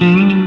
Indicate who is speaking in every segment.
Speaker 1: Mm-hmm.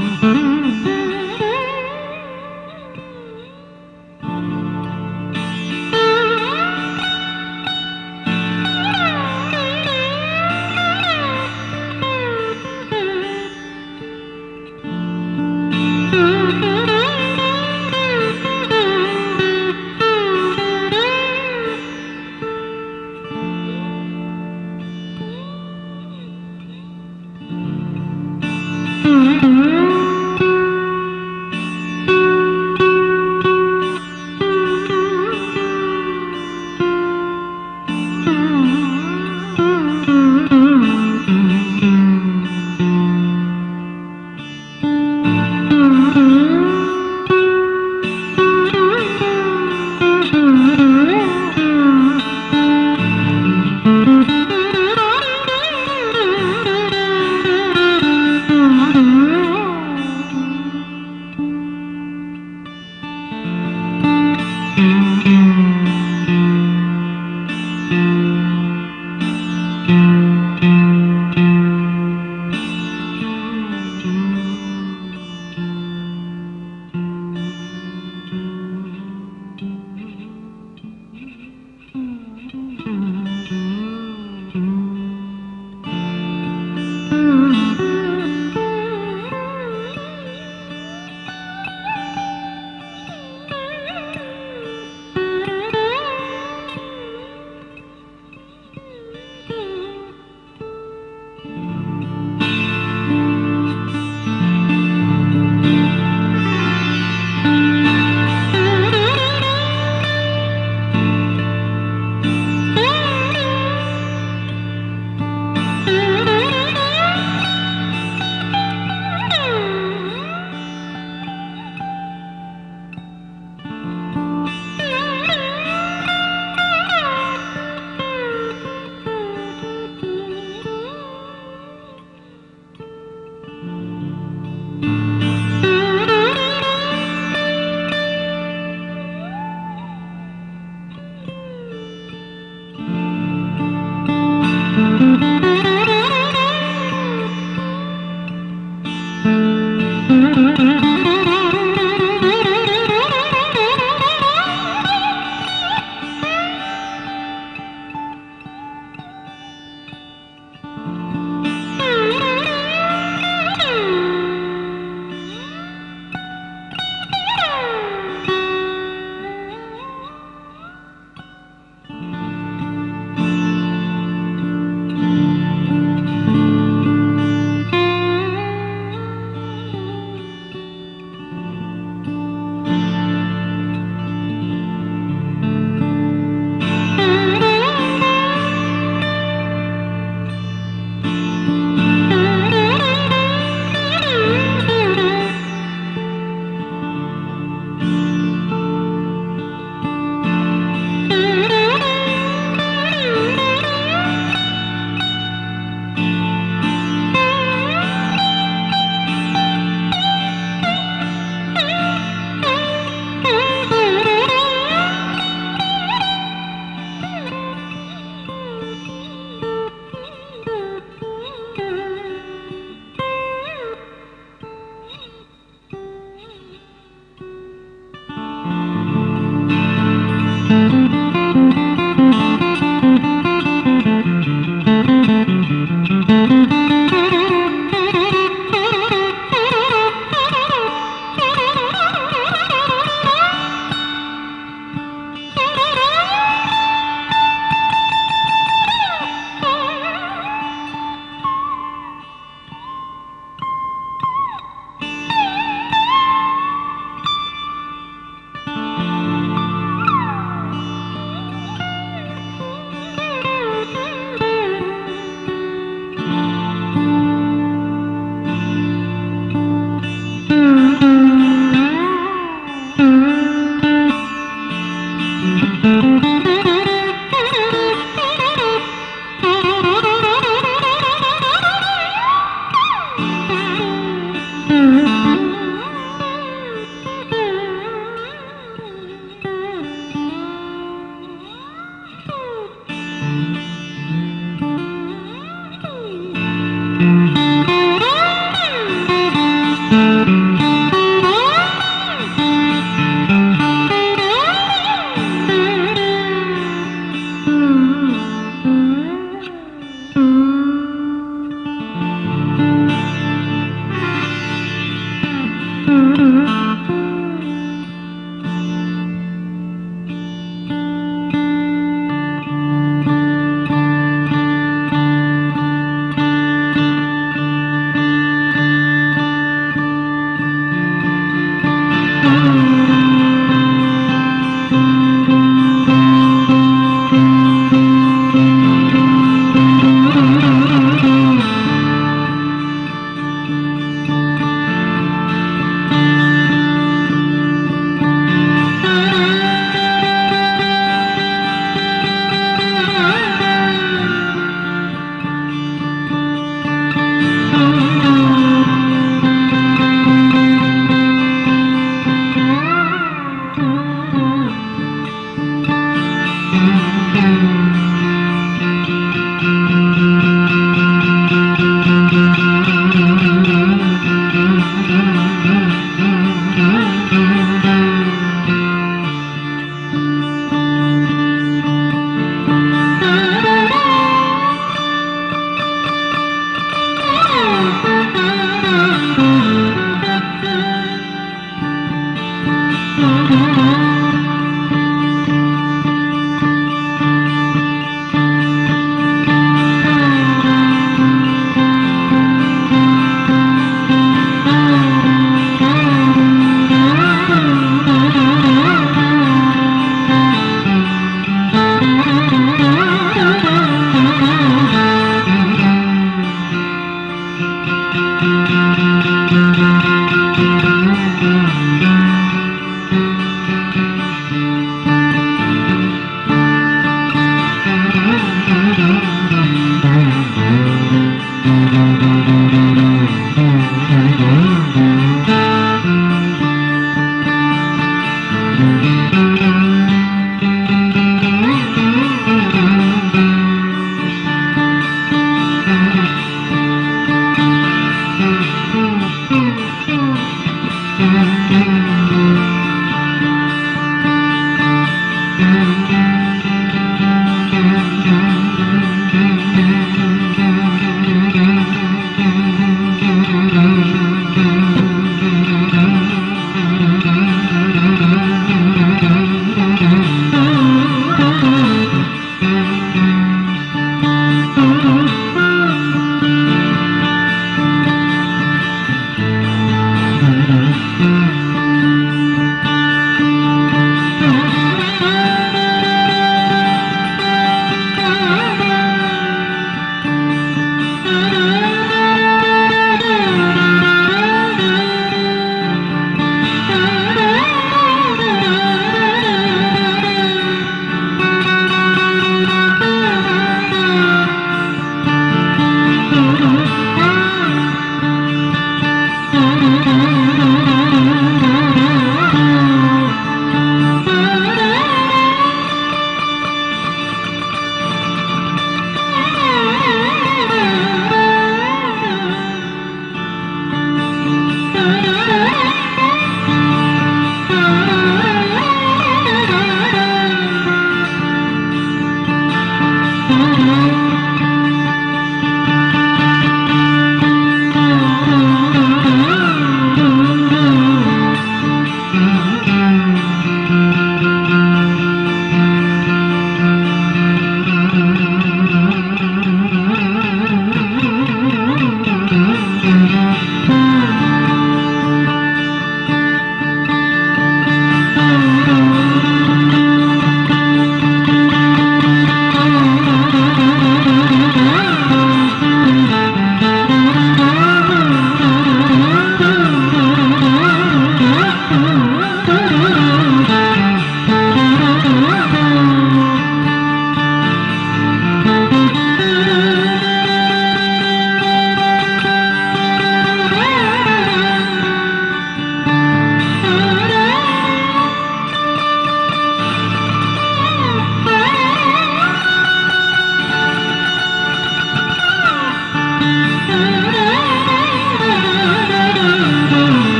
Speaker 1: Thank